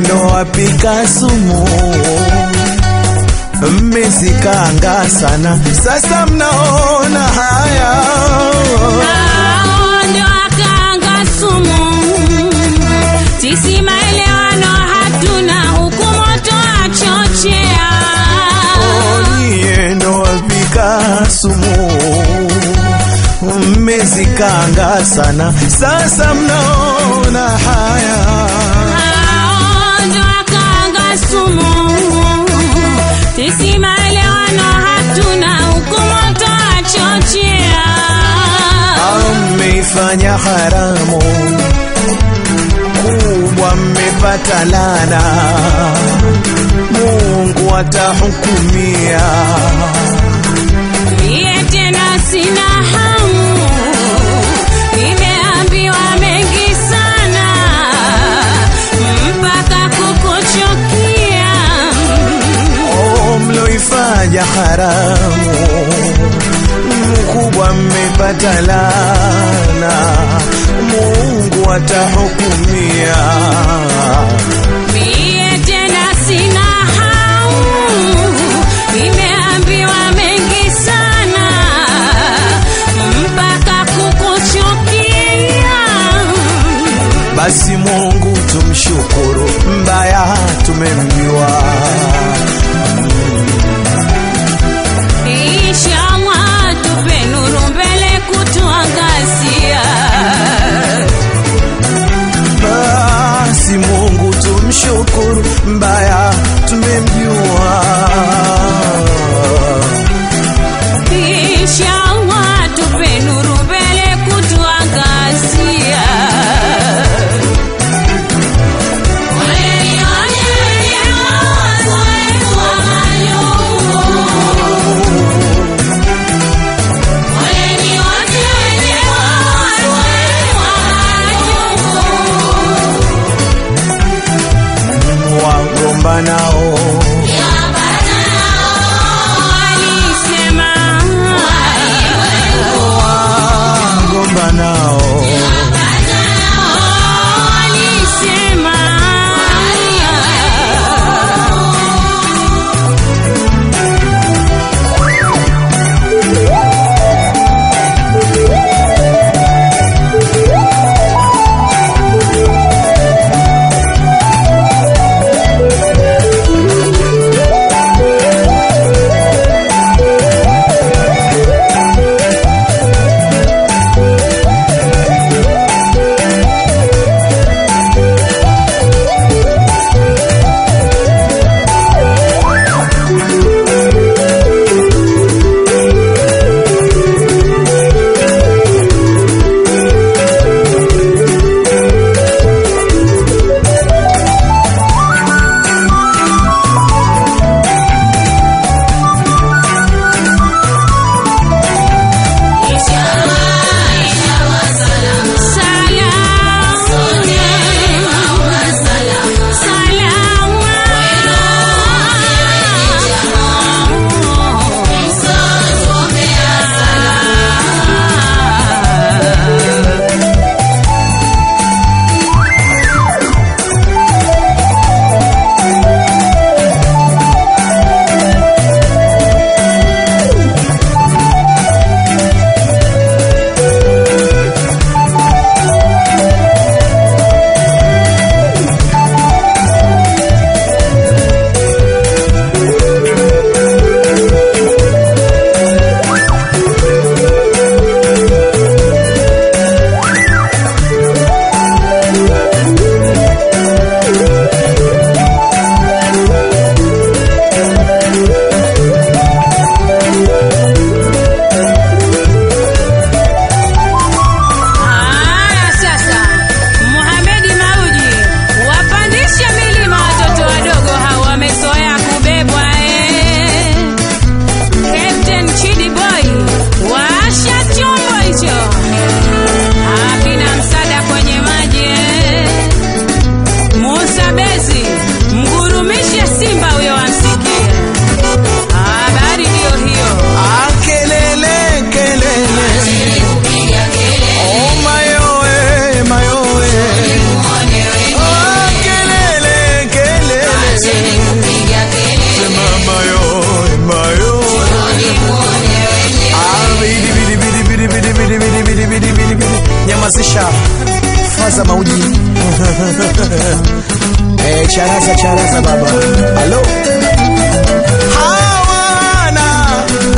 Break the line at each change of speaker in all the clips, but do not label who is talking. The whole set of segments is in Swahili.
Nyie apika sumu, mmezikanga sana, sasa mnaona haya.
Sisi maelewano hatuna, huku moto achochea.
nyie apika wapika sumu, mmezikanga sana, sasa mnaona haya
sumu. Sisi maelewano hatuna, hukumu moto
ameifanya haramu kubwa, mmepata lana, Mungu atahukumia.
Mie tena sina
mloifanya haramu mkubwa, mmepata lana, Mungu atahukumia.
Mie tena sina hamu, nimeambiwa mengi sana mpaka kukuchukia.
Basi Mungu tumshukuru, mbaya tumemjua. Charaza charaza baba. Halo. Hawana,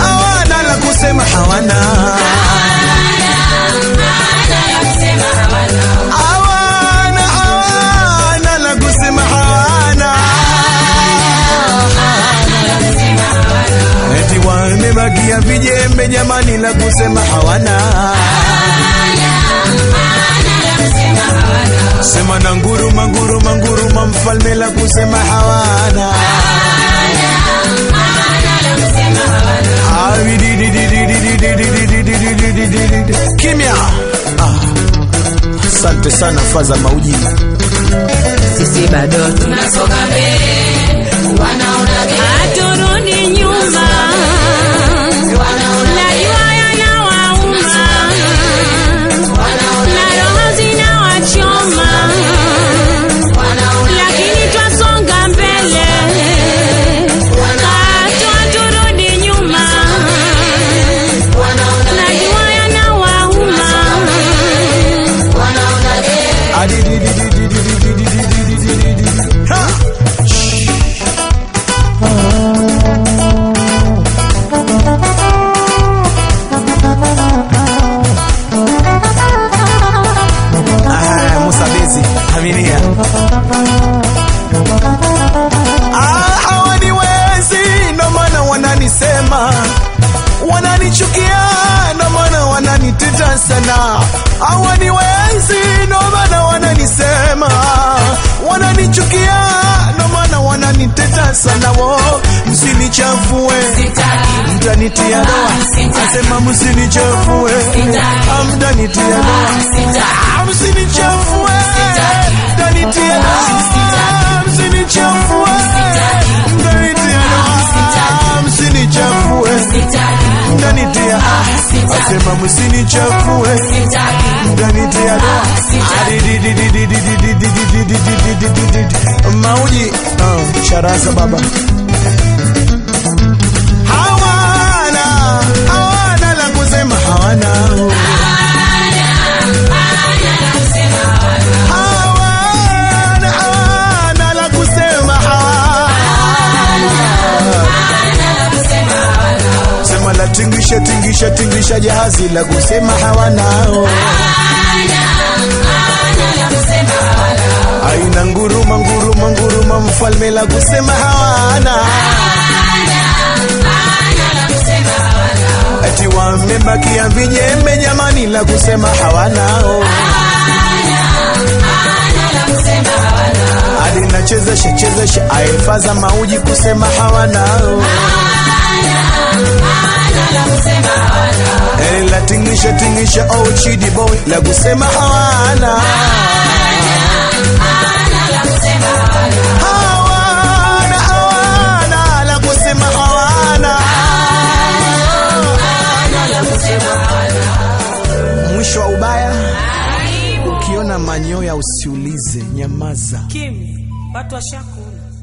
hawana la kusema hawana. Hawana, vijembe jamani la kusema hawana. sifa za maujina.
Sisi bado tunasonga mbele.
Wananichukia ndo ndo wananiteta sana. Wo, msinichafue, mtanitia doa. Nasema msinichafue, mtanitia doa. Msinichafue, mtanitia doa. Msinichafue, asema msinichafue mtanitia doa mauji Ah, sharaza baba hawana hawana la kusema hawana jahazi la kusema hawanao aina nguruma nguruma nguruma mfalme la kusema hawana. Ati wamebakia vijembe jamani la kusema hawanao hadi nachezesha chezesha aifaza mauji kusema hawanao Eh, la tingisha tingisha oh chidi boy. La kusema hawana hawana hawana mwisho wa ubaya. Ukiona manyoya usiulize nyamaza.
Kimya, watu washakula.